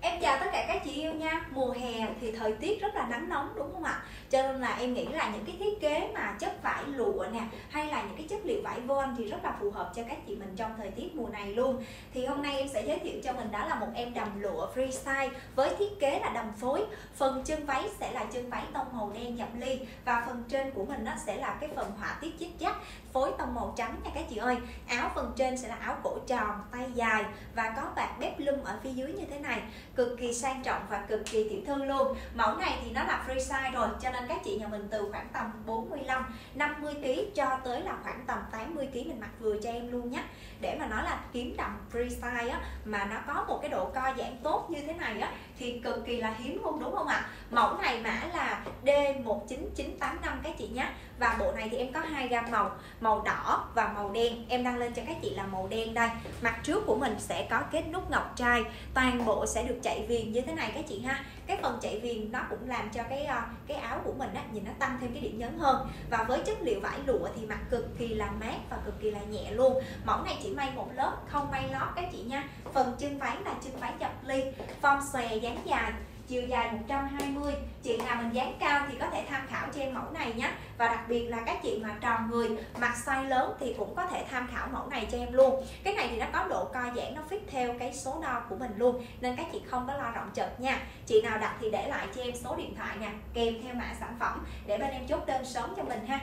Em chào tất cả các chị yêu nha. Mùa hè thì thời tiết rất là nắng nóng đúng không ạ? Cho nên là em nghĩ là những cái thiết kế mà chất vải lụa nè Hay là những cái chất liệu vải von thì rất là phù hợp cho các chị mình trong thời tiết mùa này luôn. Thì hôm nay em sẽ giới thiệu cho mình đó là một em đầm lụa freestyle Với thiết kế là đầm phối. Phần chân váy sẽ là chân váy tông màu đen nhập ly Và phần trên của mình nó sẽ là cái phần họa tiết chít chắc Phối tông màu trắng nha các chị ơi. Áo phần trên sẽ là áo cổ tròn, tay dài Và có bạc bếp lưng ở phía dưới như thế này cực kỳ sang trọng và cực kỳ tiểu thư luôn. Mẫu này thì nó là free size rồi, cho nên các chị nhà mình từ khoảng tầm 45 50 kg cho tới là khoảng tầm 80 kg mình mặc vừa cho em luôn nhé. Để mà nói là kiếm đầm free size á, mà nó có một cái độ co giãn tốt như thế này á, thì cực kỳ là hiếm luôn, đúng không ạ? Mẫu này mã là 19985 các chị nhé. Và bộ này thì em có hai gam màu màu đỏ và màu đen. Em đăng lên cho các chị là màu đen đây. Mặt trước của mình sẽ có kết nút ngọc trai. Toàn bộ sẽ được chạy viền như thế này các chị ha. Cái phần chạy viền nó cũng làm cho cái ờ, cái áo của mình á, nhìn nó tăng thêm cái điểm nhấn hơn. Và với chất liệu vải lụa thì mặc cực kỳ là mát và cực kỳ là nhẹ luôn. Mẫu này chỉ may một lớp, không may lót các chị nha. Phần chân váy là chân váy dập ly, form xòe dáng dài chiều dài 120 chị nào mình dáng cao thì có thể tham khảo cho em mẫu này nhé. Và đặc biệt là các chị mà tròn người, mặc size lớn thì cũng có thể tham khảo mẫu này cho em luôn. Cái này thì nó có độ co giãn, nó fit theo cái số đo của mình luôn, nên các chị không có lo rộng chật nha. Chị nào đặt thì để lại cho em số điện thoại nè, kèm theo mã sản phẩm để bên em chốt đơn sớm cho mình ha.